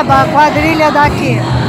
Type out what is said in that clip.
Eba, a quadrilha daqui.